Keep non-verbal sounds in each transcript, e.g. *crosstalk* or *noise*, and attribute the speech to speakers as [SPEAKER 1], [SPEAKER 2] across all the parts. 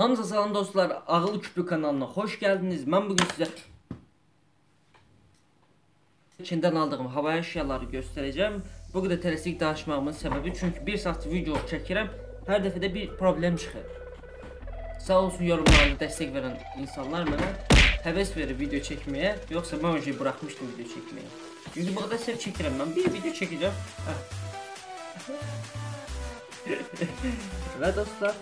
[SPEAKER 1] Hamza salam dostlar, Ağıl Küpü kanalına hoş geldiniz. Ben bugün size Çindən aldığım hava əşyaları göstərəcəm. Bu qədər tələsik danışmağımın səbəbi çünki 1 saat video çəkirəm. Hər dəfə də bir problem çıxır. Sağ olsun yorumlarda dəstək verən insanlar mənə həvəs verir video çəkməyə, yoxsa mən öncə buraxmışdım video çəkməyi. Çünki bu qədər sev çəkirəm mən. Bir video çəkəcəm. *laughs* Və dostlar,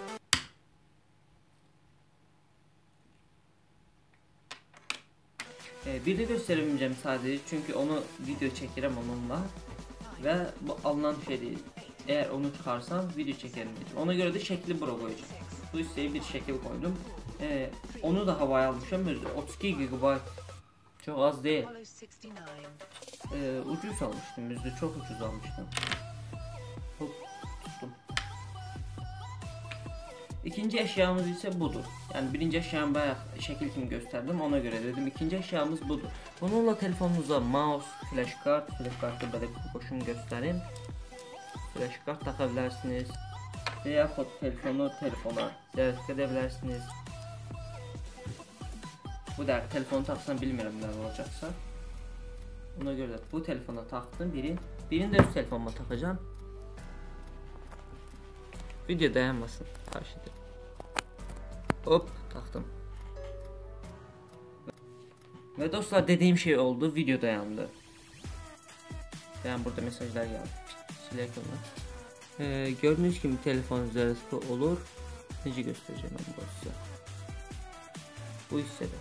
[SPEAKER 1] Ee, birini gösteremeyeceğim sadece çünkü onu video çekerim onunla ve bu alınan şey değil. Eğer onu çıkarsam video çekerim dedim. Ona göre de şekli bura koyacağım. Bu isteği bir şekil koydum. Ee, onu da havaya almışım. Özü 32 GB çok az değil. Ee, ucuz almıştım. Özü çok ucuz almıştım. İkinci eşyamız ise budur. Yani birinci eşyamı bayağı şekil kimi gösterdim ona göre dedim. İkinci eşyamız budur. Bununla telefonunuza mouse, flash kart, flash kartı böyle koşum göstereyim. Flash kart takabilirsiniz. Veyahut telefonu telefona zərət edə bilərsiniz. Bu da telefonu taksam bilmirəm nə olacaqsa. Ona görə də bu telefona taktım biri. Birini də öz telefonuma takacağım. Video dayanmasın. Karşıdır. Hop taktım. Ve dostlar dediğim şey oldu. Video dayandı. Yani burada mesajlar geldi. Silek ee, gördüğünüz gibi telefon üzerinde olur. Necə göstereceğim ben bu size. Bu hissede.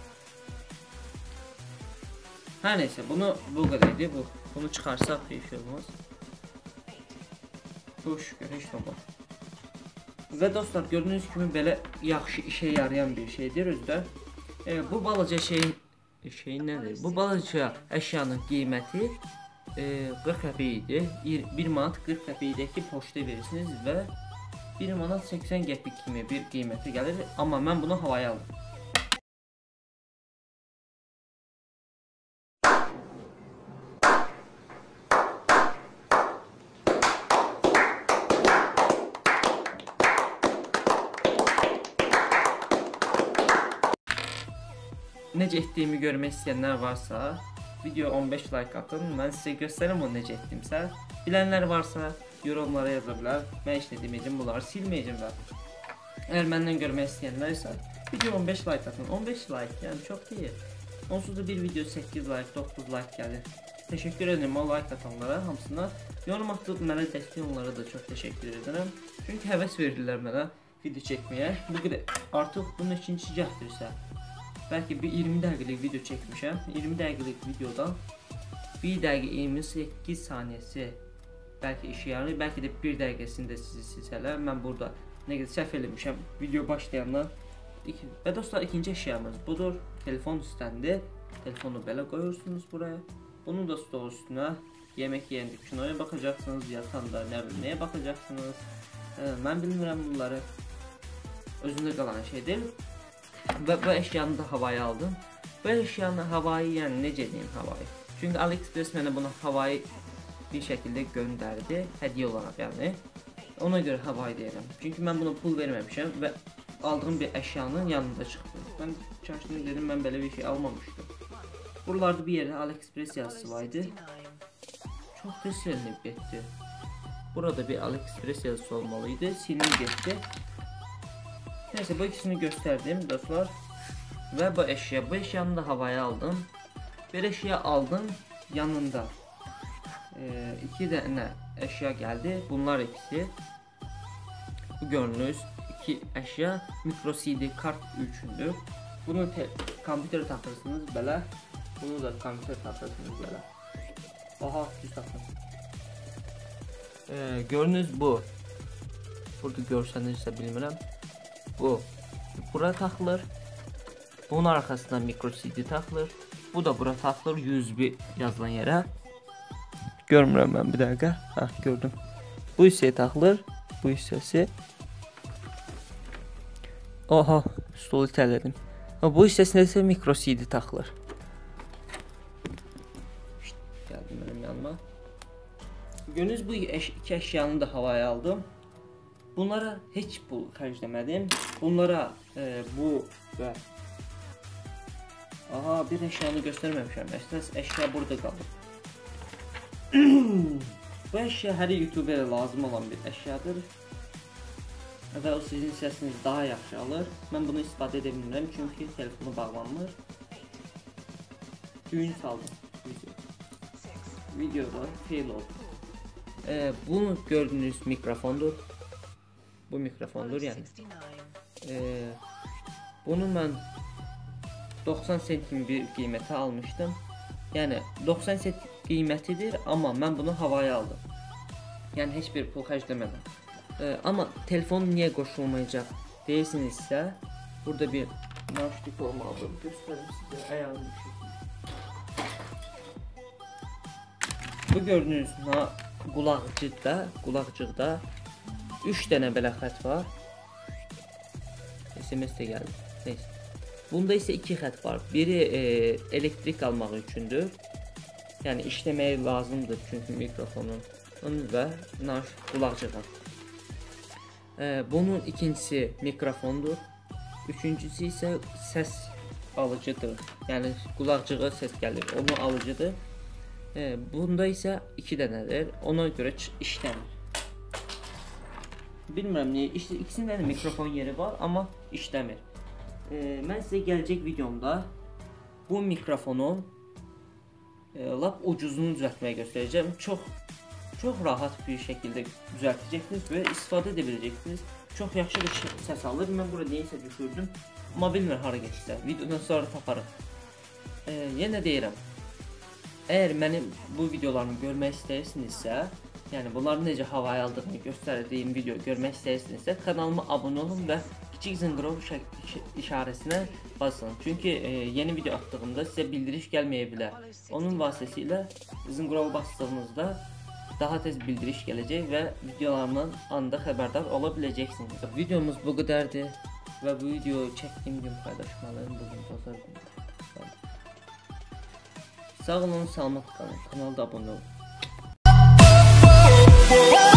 [SPEAKER 1] Her neyse bunu bu kadarıydı bu. Bunu çıkarsak bir şey olmaz. Çok şükür hiç olmaz. Və dostlar gördüyünüz kimi belə yaxşı işə yarayan bir şeydir özdə. E, bu balaca şeyin şeyin nədir? Bu balaca əşyanın qiyməti e, 40 qəpik idi. 1 manat 40 qəpikdəki poçta verirsiniz və 1 manat 80 qəpik kimi bir qiyməti gəlir. Amma mən bunu havaya aldım. Necə etdiyimi görmək istəyənlər varsa, video 15 like atın. Mən sizə göstərim onu necə etdimsə. Bilənlər varsa yorumlara yaza bilər. Mən heç nə deməyəcəm, bunları silməyəcəm də. Əgər məndən görmək istəyənlər isə video 15 like atın. 15 like, yəni çox deyil. Onsuz da bir video 8 like, 9 like gəlir. Təşəkkür edirəm o like atanlara, hamısına. Yorum atıb mənə dəstək onlara da çox təşəkkür edirəm. Çünki həvəs verirlər mənə video çəkməyə. Bu qədər artıq bunun ikinci gətirsə Belki bir 20 dəqiqəlik video çəkmişəm. 20 dəqiqəlik videodan 1 dəqiqə 28 saniyəsi bəlkə işə yarayır, bəlkə də 1 dəqiqəsində sizi silsələr. Mən burada nə qədər səhv eləmişəm video başlayandan. Və dostlar ikinci əşyamız budur. Telefon stəndi. Telefonu belə qoyursunuz buraya. Bunu da stol üstünə yemək yeyəndə kinoya baxacaqsınız, yatanda nə bilim nəyə baxacaqsınız. Mən bilmirəm bunları. Özündə qalan şeydir. Və bu əşyanı da havaya aldım. Bu əşyanı havayı, yəni necə deyim havayı? Çünki AliExpress mənə bunu havayı bir şəkildə göndərdi, hədiyyə olaraq yəni. Ona görə havayı deyirəm. Çünki mən buna pul verməmişəm və aldığım bir əşyanın yanında çıxdı. Mən çarşıdan dedim, mən belə bir şey almamışdım. Buralarda bir yerdə AliExpress yazısı var idi. Çox tez silinib getdi. Burada bir AliExpress yazısı olmalı idi. Silinib getdi. Neyse bu ikisini gösterdim dostlar. Ve bu eşya. Bu eşyanı da havaya aldım. Bir eşya aldım yanında. Ee, iki tane eşya geldi. Bunlar ikisi. Bu gördüğünüz iki eşya micro CD kart üçündür. Bunu kompütere takırsınız belə. Bunu da kompütere takırsınız belə. Aha düz takın. Ee, gördüğünüz bu. Burada görsənizsə bilmirəm. Bu bura taxılır. Bunun arxasından micro CD taxılır. Bu da bura taxılır USB yazılan yerə. Görmürəm mən bir dəqiqə. Ha, gördüm. Bu hissəyə taxılır. Bu hissəsi. Oha, stolu itələdim. Bu hissəsinə isə micro CD taxılır. Gəldim mənim yanıma. Gördüyünüz bu iki əşyanı da havaya aldım. Bunlara heç pul xərcləmədim. Bunlara e, bu və Aha, bir əşyanı göstərməmişəm. Əsas əşya burada qalıb. *clears throat* bu əşya hər YouTuberə lazım olan bir əşyadır. Və o sizin səsinizi daha yaxşı alır. Mən bunu istifadə edə bilmirəm çünki telefonu bağlanmır. Düyün saldım video. Videoda fail oldu. Ee, bunu gördüğünüz mikrofondur. Bu mikrofondur yani. Ee, bunu mən 90 sent kimi bir qiymətə almışdım. Yəni 90 sent qiymətidir, amma mən bunu havaya aldım. Yəni heç bir pul xərcləmədən. Ee, amma telefon niyə qoşulmayacaq deyirsinizsə, burada bir naşlik olmalıdır. Göstərim sizə ayağını Bu gördüyünüz na qulaqcıqda, qulaqcıqda 3 dənə belə xətt var. SMS də gəldi. Neyse. Bunda isə 2 xətt var. Biri e, elektrik almaq üçündür. Yəni işləməyə lazımdır çünki mikrofonun və naş qulaqcığı. E, bunun ikincisi mikrofondur. Üçüncüsü isə səs alıcıdır. Yəni qulaqcığı səs gəlir. Onu alıcıdır. E, bunda isə 2 dənədir. Ona görə işləmir. Bilmirəm niyə. İkisində də mikrofon yeri var, amma işləmir. E, mən sizə gələcək videomda bu mikrofonun e, lap ucuzunu düzəltməyə göstərəcəm. Çox çox rahat bir şəkildə düzəltəcəksiniz və istifadə edə biləcəksiniz. Çox yaxşı bir səs alır. Mən bura neysə düşürdüm, amma bilmirəm hara getdilər. Videodan sonra taparım. E, yenə deyirəm. Əgər mənim bu videolarımı görmək istəyirsinizsə, yəni bunları necə havaya aldığını göstərdiyim video görmək istəyirsinizsə, kanalıma abunə olun və kiçik zınqrov işarəsinə basın. Çünki e, yeni video atdığımda sizə bildiriş gəlməyə bilər. Onun vasitəsilə zınqrova basdığınızda daha tez bildiriş gələcək və videolarımdan anda xəbərdar ola biləcəksiniz. Videomuz bu qədərdir və bu videoyu çəkdiyim gün paylaşmalıyım bugün bazar günü. Sağ olun, salamat qalın. Kanalda abunə olun. Whoa.